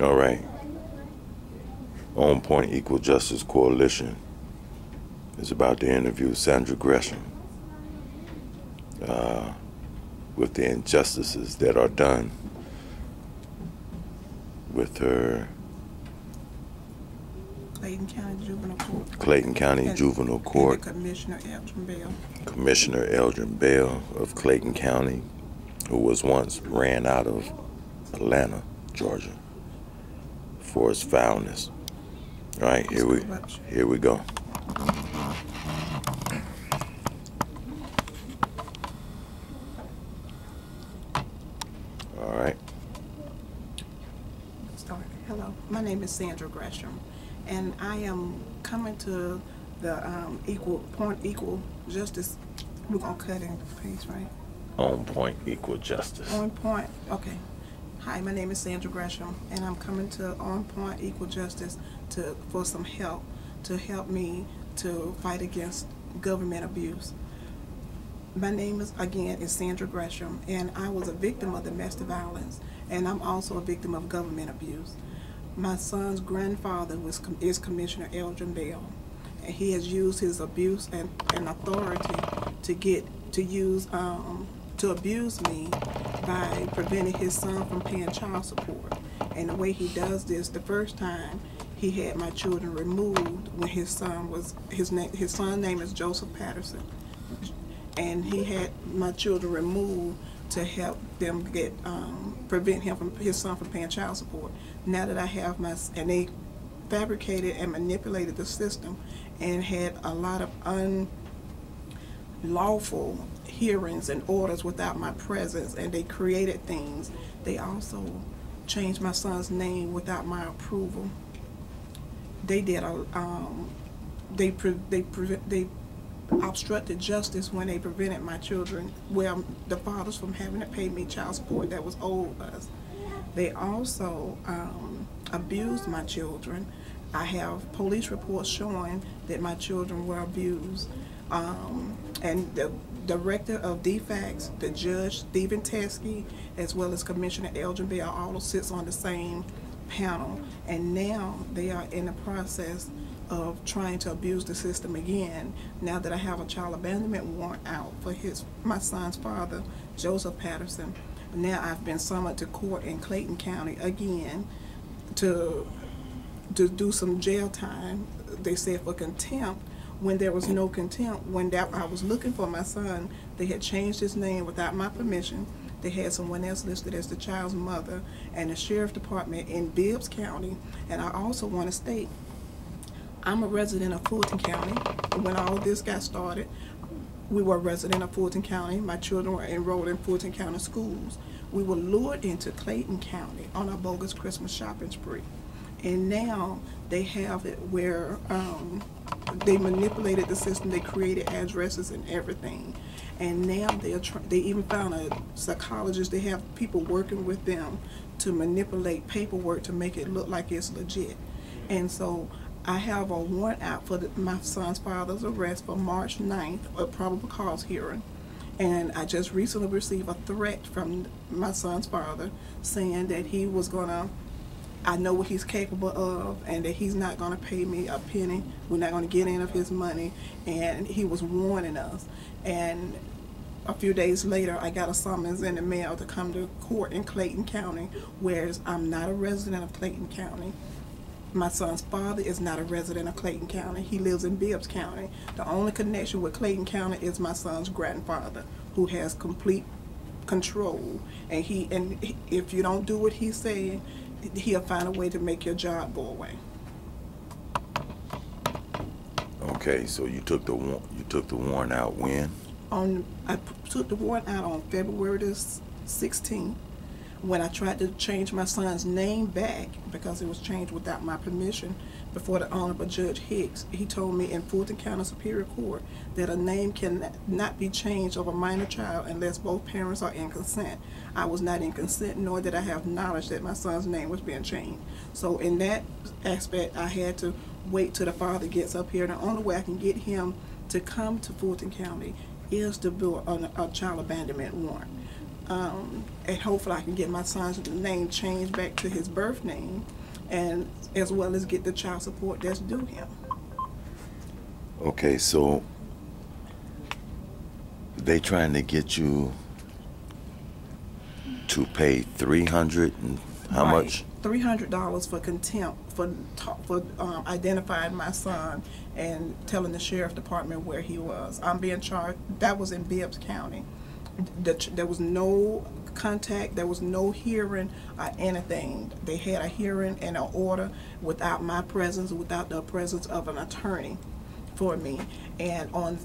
All right. On Point Equal Justice Coalition is about to interview Sandra Gresham uh, with the injustices that are done with her Clayton County Juvenile Court. Clayton County And- Juvenile Court Commissioner Elton Bell. Commissioner Eldrin Bell of Clayton County, who was once ran out of Atlanta, Georgia, for its foulness. All right, here we here we go. All right. Start. Hello, my name is Sandra Gresham, and I am coming to the um, equal point, equal justice. We're gonna cut in paste, right? On point equal justice. On point. Okay. Hi, my name is Sandra Gresham, and I'm coming to On Point Equal Justice to for some help to help me to fight against government abuse. My name is again is Sandra Gresham, and I was a victim of domestic violence, and I'm also a victim of government abuse. My son's grandfather was is Commissioner Eldrin Bell, and he has used his abuse and, and authority to get to use um, to abuse me by preventing his son from paying child support. And the way he does this, the first time he had my children removed when his son was his name his son's name is Joseph Patterson and he had my children removed to help them get um, prevent him from his son from paying child support. Now that I have my and they fabricated and manipulated the system and had a lot of unlawful hearings and orders without my presence and they created things. They also changed my son's name without my approval. They did a um, they they they obstructed justice when they prevented my children, well, the fathers from having to pay me child support that was owed us. They also um, abused my children. I have police reports showing that my children were abused. Um, and the director of DFACS, the judge Steven Teske, as well as Commissioner Eldrin Bell, all sits on the same panel. And now they are in the process of trying to abuse the system again now that I have a child abandonment warrant out for his my son's father, Joseph Patterson. Now I've been summoned to court in Clayton County again to to do some jail time. They said for contempt when there was no contempt. When that I was looking for my son, they had changed his name without my permission. They had someone else listed as the child's mother and the sheriff department in Bibbs County. And I also want to state I'm a resident of Fulton County. When all this got started, we were a resident of Fulton County. My children were enrolled in Fulton County schools. We were lured into Clayton County on a bogus Christmas shopping spree. And now they have it where um, they manipulated the system. They created addresses and everything. And now they're they even found a psychologist. They have people working with them to manipulate paperwork to make it look like it's legit. And so I have a warrant out for the, my son's father's arrest for March 9th, a probable cause hearing. And I just recently received a threat from my son's father saying that he was gonna, I know what he's capable of, and that he's not gonna pay me a penny. We're not gonna get any of his money, and he was warning us. And a few days later, I got a summons in the mail to come to court in Clayton County, whereas I'm not a resident of Clayton County. My son's father is not a resident of Clayton County. He lives in Bibbs County. The only connection with Clayton County is my son's grandfather, who has complete control. And he and if you don't do what he's saying, he'll find a way to make your job go away. Okay, so you took the you took the warrant out when? On I took the warrant out on February the sixteenth. When I tried to change my son's name back because it was changed without my permission before the Honorable Judge Hicks, he told me in Fulton County Superior Court that a name cannot be changed of a minor child unless both parents are in consent. I was not in consent, nor did I have knowledge that my son's name was being changed. So in that aspect, I had to wait till the father gets up here. The only way I can get him to come to Fulton County is to build a, a child abandonment warrant. Um, and hopefully I can get my son's name changed back to his birth name, and as well as get the child support that's due him. Okay, so they trying to get you to pay three hundred and how much? Three hundred dollars for contempt for ta- for um, identifying my son and telling the sheriff department where he was. I'm being charged. That was in Bibbs County. The, there was no contact. There was no hearing or anything. They had a hearing and an order without my presence, without the presence of an attorney for me. And on